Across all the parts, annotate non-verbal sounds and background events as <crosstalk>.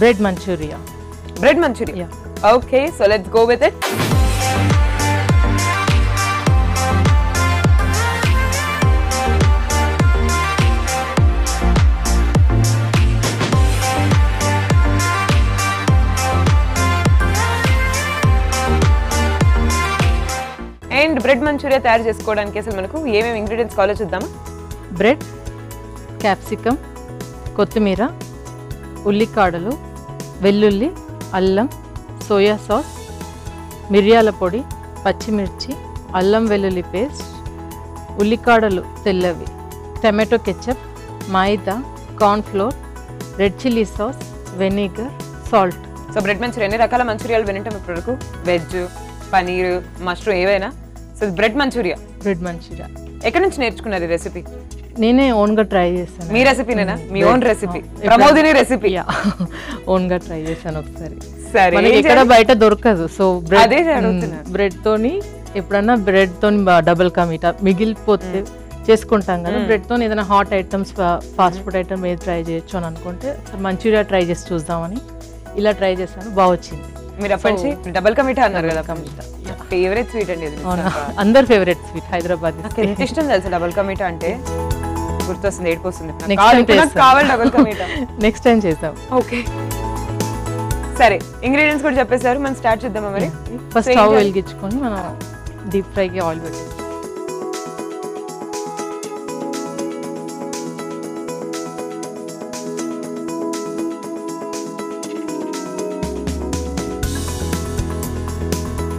Bread manchuria bread manchuria. Okay so let's go with it and bread manchuria తయారు చేసుకోవడానికి అసలు మనకు ఏమేమి ఇంగ్రీడియంట్స్ కావాలో చూద్దామా? బ్రెడ్ క్యాప్సికమ్ కొత్తిమీర ఉల్లికాడలు వెల్లుల్లి అల్లం సోయా సాస్ మిరియాల పొడి పచ్చిమిర్చి అల్లం వెల్లుల్లి పేస్ట్ ఉల్లికాడలు తెల్లవి tomato ketchup maida cornflour red chilli sauce vinegar salt. So bread manchuria ఎన్ని రకాల మంచూరియాలు వినంటాం ఇప్పటివరకు వెజ్ పనీర్ మష్రూమ్ ఏవైనా? So bread Manchuria? Bread manchuria. ఎక్కడి నుంచి నేర్చుకున్నారు ఈ రెసిపీ? నేనే ఓన్గా ట్రై చేశాను. మీ రెసిపీనేనా మీ ఓన్ రెసిపీ ప్రమోదిని రెసిపీ ఓన్గా ట్రై చేశాను ఒకసారి. సరే. మనకి ఎక్కడ బయట దొరకదు. సో అడుగుతున్నా. బ్రెడ్ తోని ఎప్పుడన్నా బ్రెడ్ తోని డబుల్ కా మీటా మిగిలిపోతే చేసుకుంటాం కదా. బ్రెడ్ తోని ఏదైనా hot items fast food item ఏది ట్రై చేయొచ్చు అని అనుకుంటే మంచూరియా ట్రై చేసి చూద్దామని ఇలా ట్రై చేశాను. బాగా వచ్చింది. మీరు అప్పటి నుంచి డబల్ కమిటా అన్నారు కదా ఫేవరెట్ స్వీట్ అండి. అందరు ఫేవరెట్ స్వీట్ హైదరాబాద్. నాకు ఎంత ఇష్టం తెలుసు డబల్ కమిటా అంటే? గుర్తొస్తుంది ఏడిపోస్తుంది నాకు నెక్స్ట్ కావాలి, టైం నెక్స్ట్ చేద్దాం ఓకే. సరే ఇంగ్రీడియంట్స్ కూడా చెప్పేశారు. మనం స్టార్ట్ చేద్దామా మరి? ఫస్ట్ స్టవ్ చేయాలి? వెలిగించుకొని మనం డీప్ ఫ్రైకి ఆయిల్ పెట్టి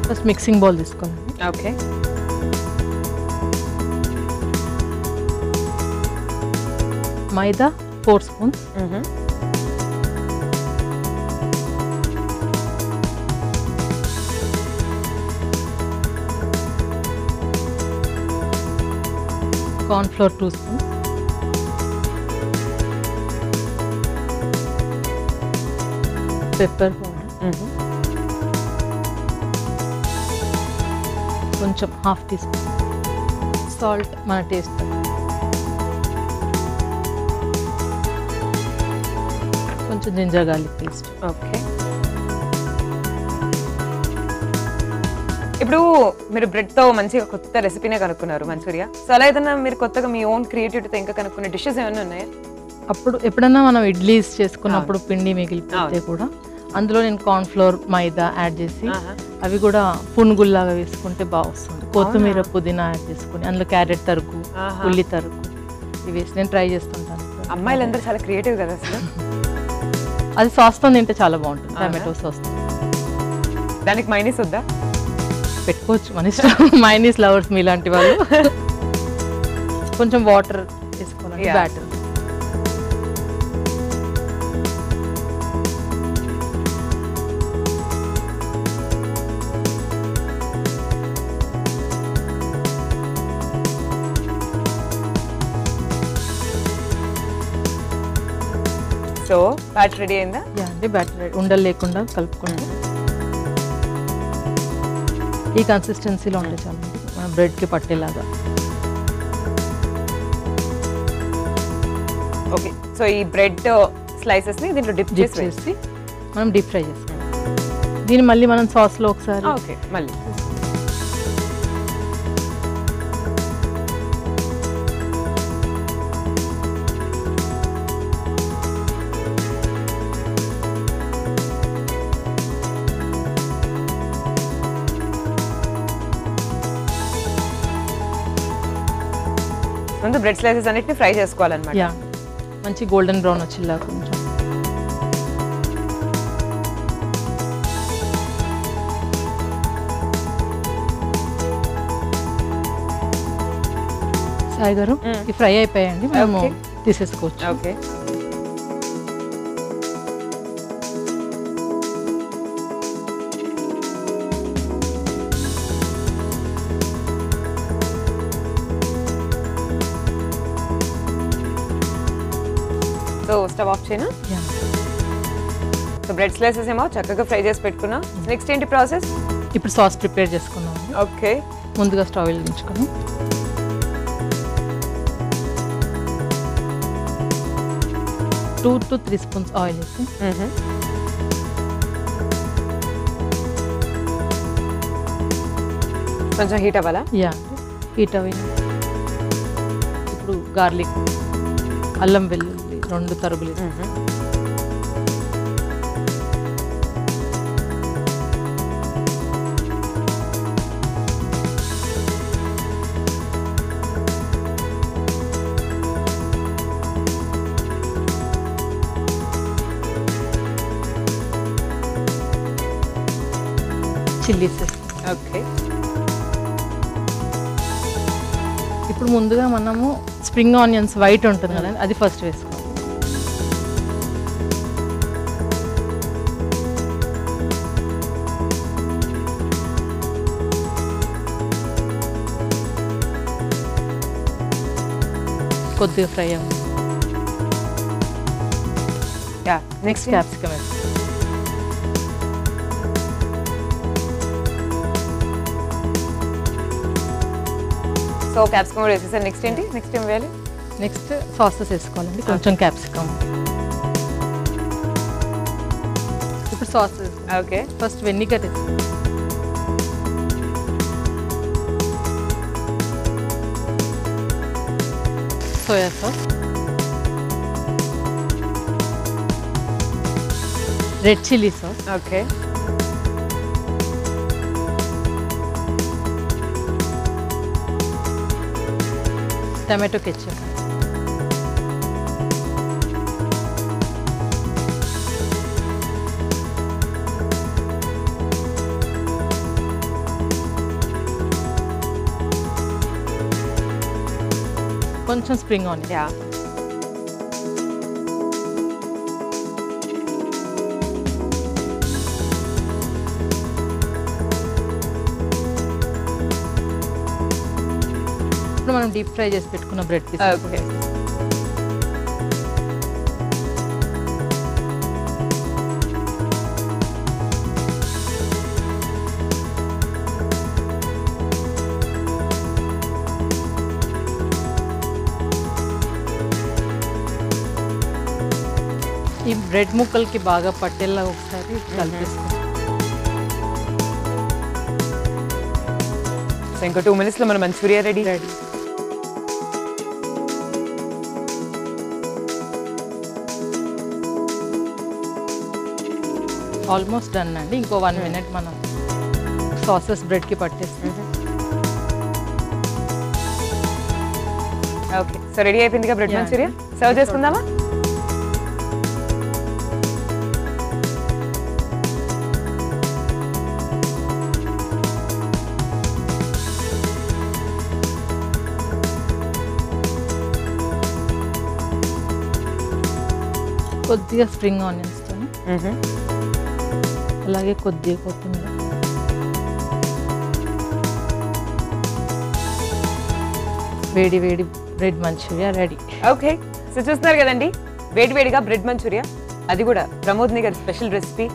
ఫస్ట్ మిక్సింగ్ బౌల్ తీసుకోండి. Okay maida four spoons cornflour two spoons pepper powder కొంచెం హాఫ్ టీ స్పూన్ సాల్ట్ మన టేస్ట్ కొంచెం జింజర్ గార్లిక్ పేస్ట్. ఓకే. ఇప్పుడు మీరు బ్రెడ్తో మంచిగా కొత్త రెసిపీనే కనుక్కున్నారు మంచూరియా. సో అలా ఏదైనా మీరు కొత్తగా మీ ఓన్ క్రియేటివిటీతో ఇంకా కనుక్కున్న డిషెస్ ఏమైనా ఉన్నాయా? అప్పుడు ఎప్పుడన్నా మనం ఇడ్లీస్ చేసుకున్నప్పుడు పిండి మిగిలిపోతే కూడా అందులో నేను కార్న్ ఫ్లోర్ మైదా యాడ్ చేసి. అవి కూడా పునుగుల్లాగా వేసుకుంటే బాగా వస్తుంది కొత్తిమీర పుదీనా యాడ్ చేసుకుని అందులో క్యారెట్ ఆహా. ఉల్లి తరుగు ఇవి వేసి నేను ట్రై చేస్తుంటాను అమ్మాయిలందరూ చాలా క్రియేటివ్ కదా అసలు. <laughs> అది సాస్తో తింటే చాలా బాగుంటుంది. టమాటో సాస్ దానికి మైనస్ వద్దా? పెట్టుకోవచ్చు. మన ఇష్టం. <laughs> మైనీస్ లవర్స్ మీలాంటి వాళ్ళు. <laughs> కొంచెం వాటర్ వేసుకోవాలండి Yeah. Batter so bat ready అయిందా? యా అండి బ్యాటర్ ఉండలు లేకుండా కలుపుకుంటే. ఈ కన్సిస్టెన్సీలో ఉంటే చాలు మన బ్రెడ్కి పట్టేలాగా. ఓకే సో ఈ బ్రెడ్ స్లైసెస్ని దీంట్లో డిప్ చేసి మనం డీప్ ఫ్రై చేసుకోవాలి దీన్ని మళ్ళీ మనం సాస్లో ఒకసారి ఓకే మళ్ళీ. ముందు బ్రెడ్ స్లైసెస్ అన్నిటిని ఫ్రై చేసుకోవాలన్నమాట. యా. మంచి గోల్డెన్ బ్రౌన్ వచ్చేలా కొంచెం. సాయి గారు ఫ్రై అయిపోయాయండి మేము. తీసేసుకోవచ్చు. ఓకే. సో స్టవ్ ఆఫ్ చేయనా? యా సో బ్రెడ్ స్లైసెస్ ఏమో చక్కగా ఫ్రై చేసి పెట్టుకున్నా. నెక్స్ట్ ఏంటి ప్రాసెస్? ఇప్పుడు సాస్ ప్రిపేర్ చేసుకున్నాం ఓకే ముందుగా స్టవ్ వెలిగించుకొని. Two to three spoons oil వేసి. కొంచెం హీట్ అవ్వాలా? యా హీట్ అవి ఇప్పుడు గార్లిక్ అల్లం వెల్లుల్లి. రెండు తరుగులు. Chillies okay. ఇప్పుడు ముందుగా మనము స్ప్రింగ్ ఆనియన్స్ వైట్ ఉంటుంది కదా అది ఫస్ట్ వేసుకోవాలి. కొద్దిగా ఫ్రై అవ్వాలి yeah next capsicum so capsicum కూడా వేసేసారు నెక్స్ట్ ఏంటి? నెక్స్ట్ ఏం వేయాలి? నెక్స్ట్ సాసెస్ వేసుకోవాలండి. కొంచెం క్యాప్సికమ్. ఇప్పుడు సాస్ ఓకే ఫస్ట్ వెనిగర్ వేస్తాం soya sauce red chilli sauce okay tomato ketchup కొంచెం స్ప్రింగ్ యా. ఇప్పుడు మనం డీప్ ఫ్రై చేసి పెట్టుకున్న బ్రెడ్ పీస్ ఓకే. ఈ బ్రెడ్ ముక్కలకి బాగా పట్టేలా ఒకసారి కలిపిస్తాం. సో ఇంకా టూ మినిట్స్లో మన manchurian ready. Ready. Almost done అండి. ఇంకో వన్ మినిట్ మనం సాసెస్ బ్రెడ్కి పట్టేస్తాం. ఓకే సో రెడీ అయిపోయిందిగా బ్రెడ్. మంచూరియా? సర్వ్ చేసుకుందామా? కొద్దిగా స్ప్రింగ్ ఆనియన్స్తో అలాగే కొద్దిగా కొత్తిమీర. వేడి వేడి bread manchurian ready. Okay. So చూస్తున్నారు కదండి వేడి వేడిగా బ్రెడ్ మంచూరియా. అది కూడా ప్రమోద్ని గారి స్పెషల్ రెసిపీ.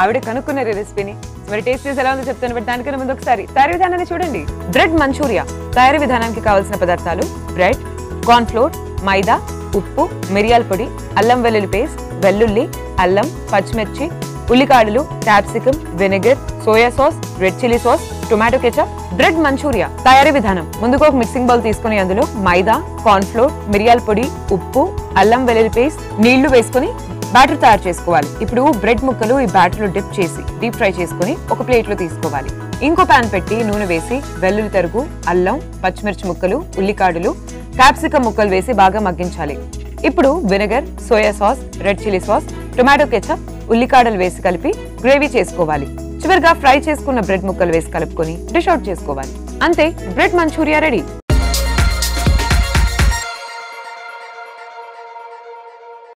ఆవిడ కనుక్కున్నారు ఈ రెసిపీని మరి టేస్ట్ చేసి ఎలా ఉందో చెప్తాను బట్ దానికన్నా ముందు ఒకసారి తయారీ విధానాన్ని చూడండి. బ్రెడ్ మంచూరియా తయారీ విధానానికి కావాల్సిన పదార్థాలు బ్రెడ్ కార్న్ ఫ్లోర్ మైదా ఉప్పు మిరియాల పొడి అల్లం వెల్లుల్లి పేస్ట్ వెల్లుల్లి అల్లం పచ్చిమిర్చి ఉల్లికాడలు capsicum vinegar soya sauce red chilli sauce tomato ketchup bread manchurian. తయారీ విధానం. ముందుగా ఒక మిక్సింగ్ బౌల్ తీసుకుని అందులో మైదా కార్న్ఫ్లోర్ మిరియాల పొడి ఉప్పు అల్లం వెల్లుల్లి పేస్ట్ నీళ్ళు వేసుకుని బ్యాటర్ తయారు చేసుకోవాలి. ఇప్పుడు బ్రెడ్ ముక్కలు ఈ బ్యాటర్లో డిప్ చేసి డీప్ ఫ్రై చేసుకొని ఒక ప్లేట్లో తీసుకోవాలి. ఇంకో పాన్ పెట్టి నూనె వేసి వెల్లుల్లి తరుగు అల్లం పచ్చిమిర్చి ముక్కలు ఉల్లికాడలు క్యాప్సికమ్ ముక్కలు వేసి బాగా మగ్గించాలి. ఇప్పుడు vinegar soya sauce red chilli sauce tomato ketchup ఉల్లికాడలు వేసి కలిపి గ్రేవీ చేసుకోవాలి. చివరిగా ఫ్రై చేసుకున్న బ్రెడ్ ముక్కలు వేసి కలుపుకొని డిష్ అవుట్ చేసుకోవాలి. అంతే బ్రెడ్ మంచూరియా రెడీ.